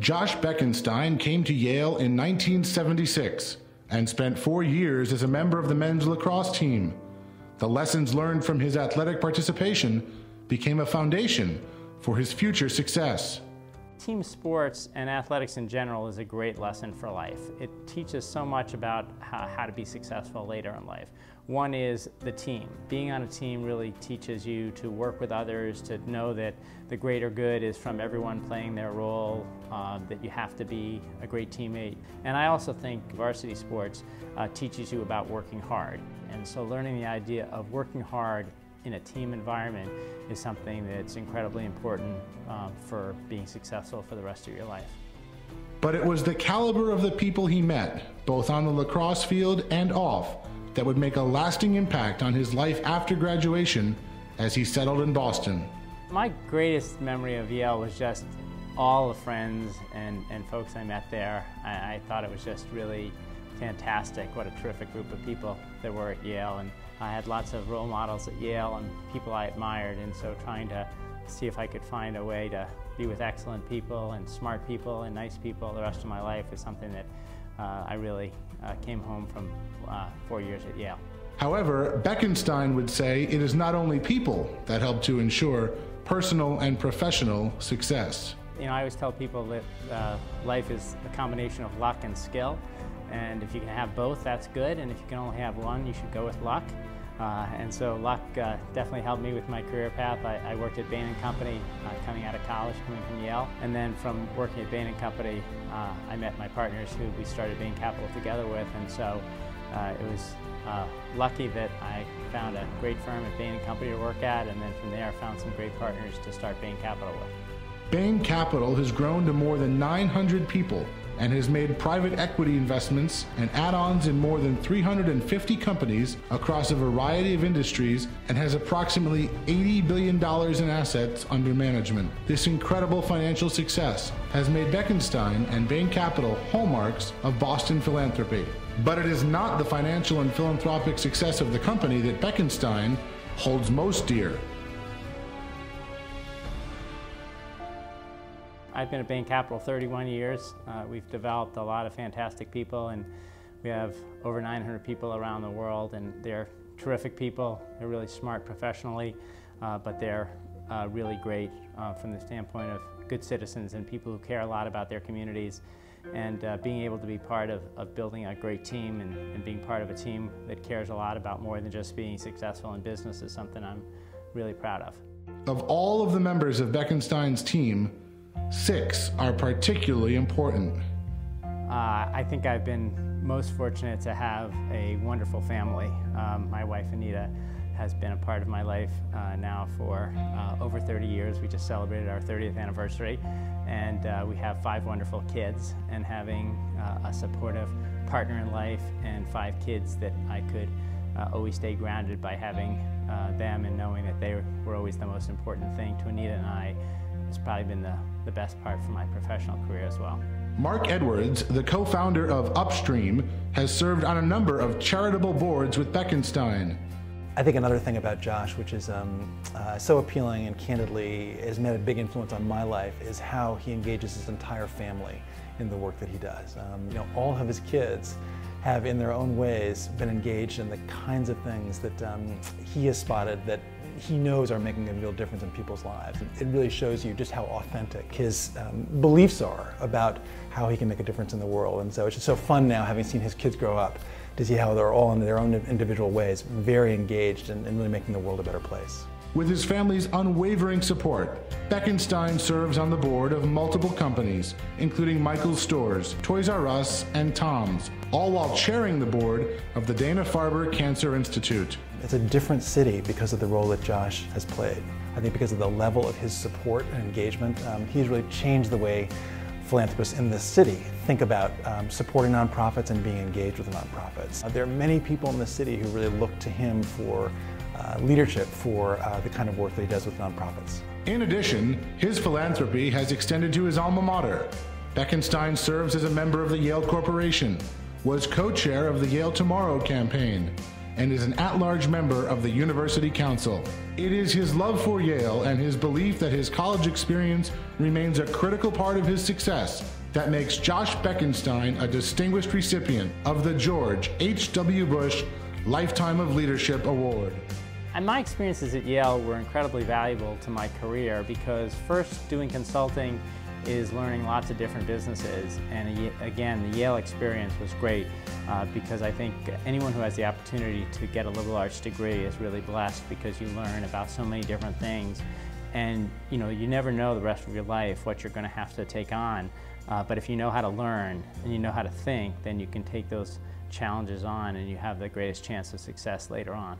Josh Bekenstein came to Yale in 1976 and spent four years as a member of the men's lacrosse team. The lessons learned from his athletic participation became a foundation for his future success. Team sports and athletics in general is a great lesson for life. It teaches so much about how, how, to be successful later in life. One is the team. Being on a team really teaches you to work with others, to know that the greater good is from everyone playing their role, uh, that you have to be a great teammate. And I also think varsity sports uh, teaches you about working hard. And so learning the idea of working hard in a team environment is something that's incredibly important um, for being successful for the rest of your life. But it was the caliber of the people he met, both on the lacrosse field and off, that would make a lasting impact on his life after graduation as he settled in Boston. My greatest memory of Yale was just all the friends and, and folks I met there. I, I thought it was just really fantastic. What a terrific group of people there were at Yale. And I had lots of role models at Yale and people I admired. And so trying to see if I could find a way to be with excellent people and smart people and nice people the rest of my life is something that uh, I really uh, came home from uh, four years at Yale. However, Bekenstein would say it is not only people that help to ensure personal and professional success. You know, I always tell people that uh, life is a combination of luck and skill. And if you can have both, that's good. And if you can only have one, you should go with luck. Uh, and so luck uh, definitely helped me with my career path. I, I worked at Bain & Company uh, coming out of college, coming from Yale. And then from working at Bain & Company, uh, I met my partners who we started Bain Capital together with. And so uh, it was uh, lucky that I found a great firm at Bain & Company to work at. And then from there, I found some great partners to start Bain Capital with. Bain Capital has grown to more than 900 people and has made private equity investments and add ons in more than 350 companies across a variety of industries and has approximately $80 billion in assets under management. This incredible financial success has made Bekenstein and Bain Capital hallmarks of Boston philanthropy. But it is not the financial and philanthropic success of the company that Bekenstein holds most dear. I've been at Bain Capital 31 years. Uh, we've developed a lot of fantastic people and we have over 900 people around the world and they're terrific people. They're really smart professionally, uh, but they're uh, really great uh, from the standpoint of good citizens and people who care a lot about their communities. And uh, being able to be part of, of building a great team and, and being part of a team that cares a lot about more than just being successful in business is something I'm really proud of. Of all of the members of Bekenstein's team, Six are particularly important. Uh, I think I've been most fortunate to have a wonderful family. Um, my wife Anita has been a part of my life uh, now for uh, over 30 years. We just celebrated our 30th anniversary and uh, we have five wonderful kids and having uh, a supportive partner in life and five kids that I could uh, always stay grounded by having them and knowing that they were always the most important thing to Anita and I has probably been the, the best part for my professional career as well. Mark Edwards, the co founder of Upstream, has served on a number of charitable boards with Bekenstein. I think another thing about Josh, which is um, uh, so appealing and candidly has made a big influence on my life, is how he engages his entire family in the work that he does. Um, you know, all of his kids have, in their own ways, been engaged in the kinds of things that um, he has spotted that he knows are making a real difference in people's lives. It really shows you just how authentic his um, beliefs are about how he can make a difference in the world. And so it's just so fun now, having seen his kids grow up, to see how they're all in their own individual ways, very engaged and really making the world a better place. With his family's unwavering support, Bekenstein serves on the board of multiple companies, including Michael's Stores, Toys R Us, and Tom's, all while chairing the board of the Dana-Farber Cancer Institute. It's a different city because of the role that Josh has played. I think because of the level of his support and engagement, um, he's really changed the way philanthropists in this city think about um, supporting nonprofits and being engaged with nonprofits. Uh, there are many people in the city who really look to him for uh, leadership for uh, the kind of work that he does with nonprofits. In addition, his philanthropy has extended to his alma mater. Bekenstein serves as a member of the Yale Corporation, was co-chair of the Yale Tomorrow campaign, and is an at-large member of the University Council. It is his love for Yale and his belief that his college experience remains a critical part of his success that makes Josh Bekenstein a distinguished recipient of the George H.W. Bush Lifetime of Leadership Award. And my experiences at Yale were incredibly valuable to my career because first doing consulting is learning lots of different businesses. And again the Yale experience was great uh, because I think anyone who has the opportunity to get a liberal arts degree is really blessed because you learn about so many different things. And you know you never know the rest of your life what you're going to have to take on. Uh, but if you know how to learn and you know how to think then you can take those challenges on and you have the greatest chance of success later on.